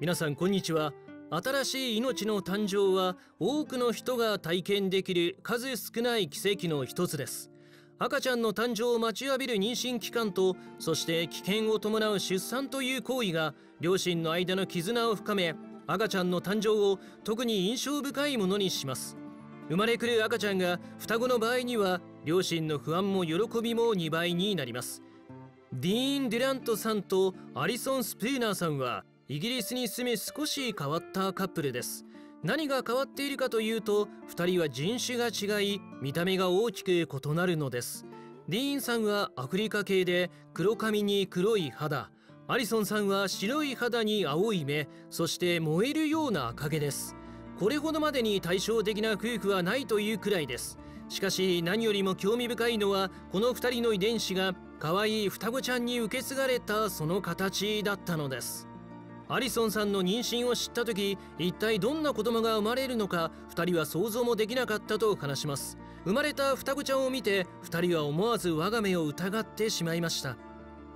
皆さんこんにちは。新しい命の誕生は多くの人が体験できる数少ない奇跡の一つです。赤ちゃんの誕生を待ちわびる妊娠期間とそして危険を伴う出産という行為が両親の間の絆を深め赤ちゃんの誕生を特に印象深いものにします。生まれくる赤ちゃんが双子の場合には両親の不安も喜びも2倍になります。ディーン・デュラントさんとアリソン・スプーナーさんはイギリスに住む少し変わったカップルです。何が変わっているかというと2人は人種が違い見た目が大きく異なるのです。ディーンさんはアフリカ系で黒髪に黒い肌。アリソンさんは白い肌に青い目。そして燃えるような赤毛です。これほどまでに対照的な夫婦はないというくらいです。しかし何よりも興味深いのはこの2人の遺伝子が可愛い双子ちゃんに受け継がれたその形だったのです。アリソンさんの妊娠を知った時一体どんな子供が生まれるのか2人は想像もできなかったと話します。生まれた双子ちゃんを見て2人は思わず我が目を疑ってしまいました。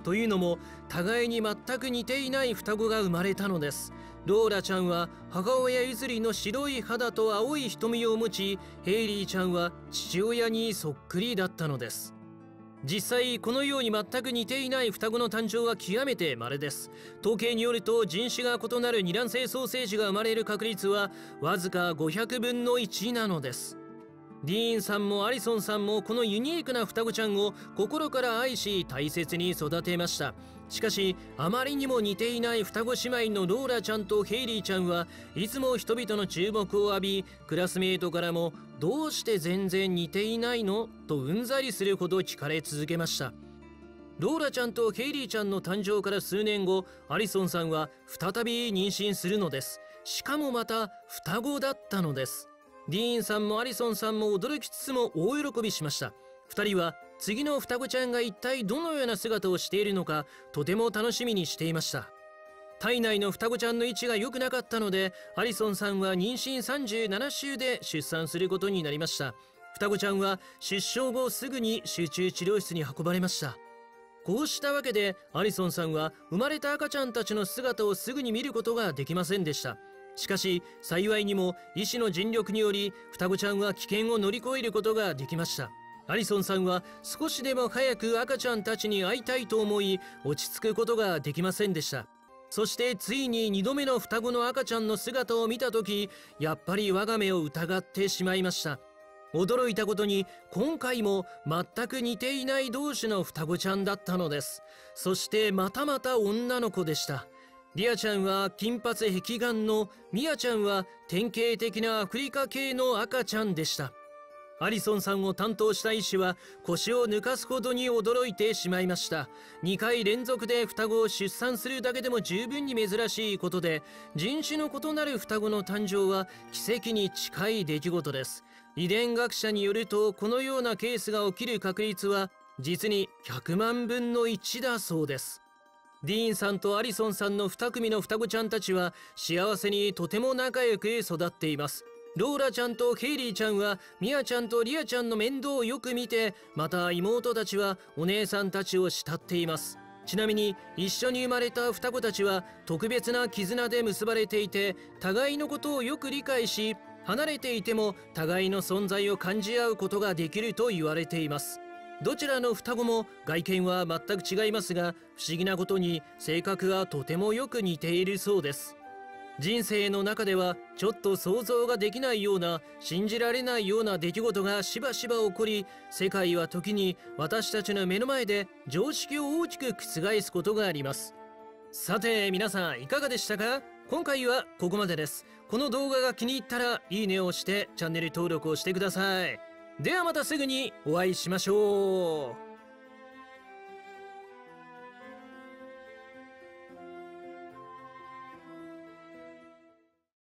というのも互いに全く似ていない双子が生まれたのです。ローラちゃんは母親譲りの白い肌と青い瞳を持ちヘイリーちゃんは父親にそっくりだったのです。実際このように全く似ていない双子の誕生は極めて稀です。統計によると人種が異なる二卵性ソーセージが生まれる確率はわずか500分の1なのです。ディーンさんもアリソンさんもこのユニークな双子ちゃんを心から愛し大切に育てました。しかしあまりにも似ていない双子姉妹のローラちゃんとヘイリーちゃんはいつも人々の注目を浴びクラスメートからも「どうして全然似ていないの?」とうんざりするほど聞かれ続けました。ローラちゃんとヘイリーちゃんの誕生から数年後アリソンさんは再び妊娠するのです。しかもまた双子だったのです。ディーンさんもアリソンさんも驚きつつも大喜びしました。2人は次の双子ちゃんが一体どのような姿をしているのかとても楽しみにしていました。体内の双子ちゃんの位置が良くなかったのでアリソンさんは妊娠37週で出産することになりました。双子ちゃんは出生後すぐに集中治療室に運ばれました。こうしたわけでアリソンさんは生まれた赤ちゃんたちの姿をすぐに見ることができませんでした。しかし幸いにも医師の尽力により双子ちゃんは危険を乗り越えることができました。アリソンさんは少しでも早く赤ちゃんたちに会いたいと思い落ち着くことができませんでした。そしてついに2度目の双子の赤ちゃんの姿を見た時やっぱり我が目を疑ってしまいました。驚いたことに今回も全く似ていない同士の双子ちゃんだったのです。そしてまたまた女の子でした。リアちゃんは金髪壁眼のミアちゃんは典型的なアフリカ系の赤ちゃんでした。アリソンさんを担当した医師は腰を抜かすほどに驚いてしまいました。2回連続で双子を出産するだけでも十分に珍しいことで人種の異なる双子の誕生は奇跡に近い出来事です。遺伝学者によるとこのようなケースが起きる確率は実に100万分の1だそうです。ディーンさんとアリソンさんの2組の双子ちゃんたちは幸せにとても仲良く育っています。ローラちゃんとヘイリーちゃんはミアちゃんとリアちゃんの面倒をよく見てまた妹たちはお姉さんたちを慕っています。ちなみに一緒に生まれた双子たちは特別な絆で結ばれていて互いのことをよく理解し離れていても互いの存在を感じ合うことができると言われています。どちらの双子も外見は全く違いますが不思議なことに性格がとてもよく似ているそうです。人生の中ではちょっと想像ができないような信じられないような出来事がしばしば起こり世界は時に私たちの目の前で常識を大きく覆すことがあります。さて皆さんいかがでしたか？今回はここまでです。この動画が気に入ったらいいねをしてチャンネル登録をしてください。ではまたすぐにお会いしましょう。